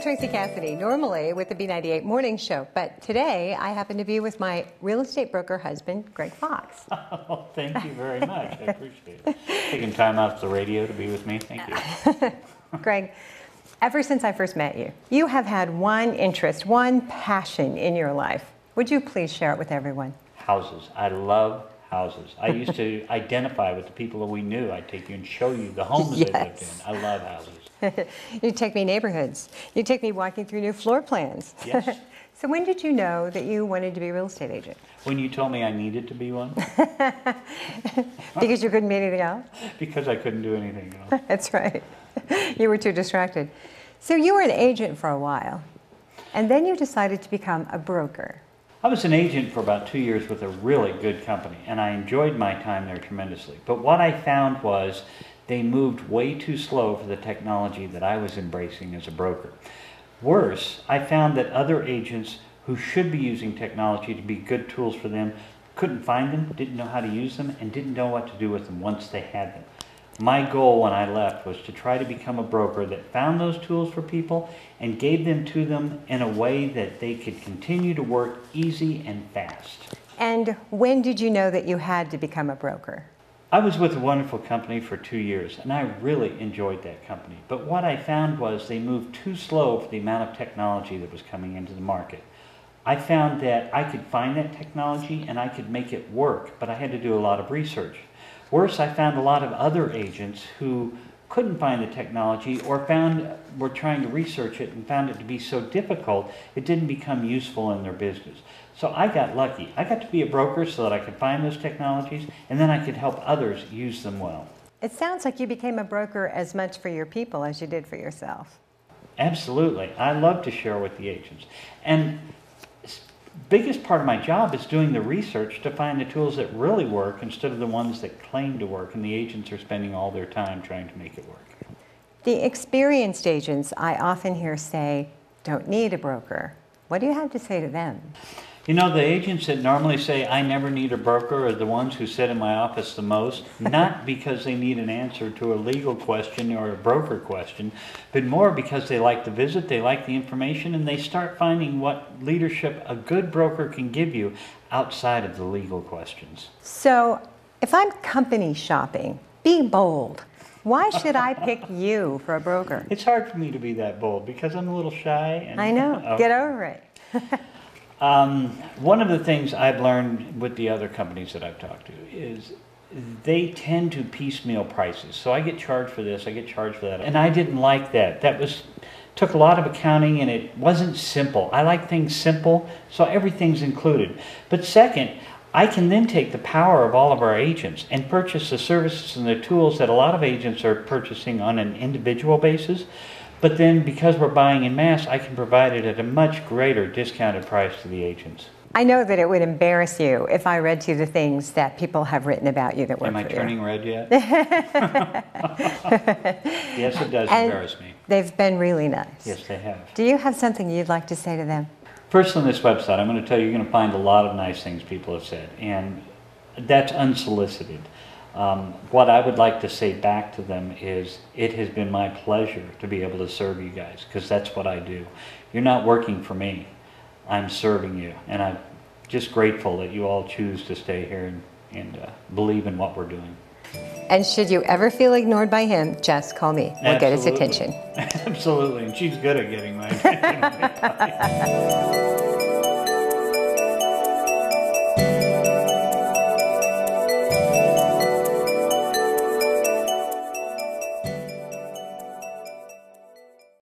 Tracy Cassidy, normally with the B98 Morning Show, but today I happen to be with my real estate broker husband, Greg Fox. Oh, thank you very much. I appreciate it. Taking time off the radio to be with me. Thank you. Greg, ever since I first met you, you have had one interest, one passion in your life. Would you please share it with everyone? Houses. I love houses. I used to identify with the people that we knew. I'd take you and show you the homes they lived in. I love houses. you take me neighborhoods. You take me walking through new floor plans. Yes. so when did you know that you wanted to be a real estate agent? When you told me I needed to be one, Because you couldn't be anything else? because I couldn't do anything else. That's right. You were too distracted. So you were an agent for a while, and then you decided to become a broker. I was an agent for about two years with a really good company, and I enjoyed my time there tremendously. But what I found was they moved way too slow for the technology that I was embracing as a broker. Worse, I found that other agents who should be using technology to be good tools for them couldn't find them, didn't know how to use them, and didn't know what to do with them once they had them. My goal when I left was to try to become a broker that found those tools for people and gave them to them in a way that they could continue to work easy and fast. And when did you know that you had to become a broker? I was with a wonderful company for two years and I really enjoyed that company. But what I found was they moved too slow for the amount of technology that was coming into the market. I found that I could find that technology and I could make it work, but I had to do a lot of research. Worse, I found a lot of other agents who couldn't find the technology or found were trying to research it and found it to be so difficult it didn't become useful in their business. So I got lucky. I got to be a broker so that I could find those technologies and then I could help others use them well. It sounds like you became a broker as much for your people as you did for yourself. Absolutely. I love to share with the agents. And biggest part of my job is doing the research to find the tools that really work instead of the ones that claim to work and the agents are spending all their time trying to make it work. The experienced agents I often hear say, don't need a broker. What do you have to say to them? You know, the agents that normally say, I never need a broker, are the ones who sit in my office the most, not because they need an answer to a legal question or a broker question, but more because they like the visit, they like the information, and they start finding what leadership a good broker can give you outside of the legal questions. So, if I'm company shopping, be bold. Why should I pick you for a broker? It's hard for me to be that bold because I'm a little shy. And, I know. Oh. Get over it. Um, one of the things I've learned with the other companies that I've talked to is they tend to piecemeal prices. So I get charged for this, I get charged for that, and I didn't like that. That was took a lot of accounting and it wasn't simple. I like things simple, so everything's included. But second, I can then take the power of all of our agents and purchase the services and the tools that a lot of agents are purchasing on an individual basis. But then because we're buying in mass, I can provide it at a much greater discounted price to the agents. I know that it would embarrass you if I read to you the things that people have written about you that were. Am I turning you. red yet? yes, it does And embarrass me. They've been really nice. Yes, they have. Do you have something you'd like to say to them? First, on this website, I'm going to tell you, you're going to find a lot of nice things people have said, and that's unsolicited. Um, what I would like to say back to them is, it has been my pleasure to be able to serve you guys, because that's what I do. You're not working for me, I'm serving you, and I'm just grateful that you all choose to stay here and, and uh, believe in what we're doing. And should you ever feel ignored by him, just call me. We'll get his attention. Absolutely, and she's good at getting my attention.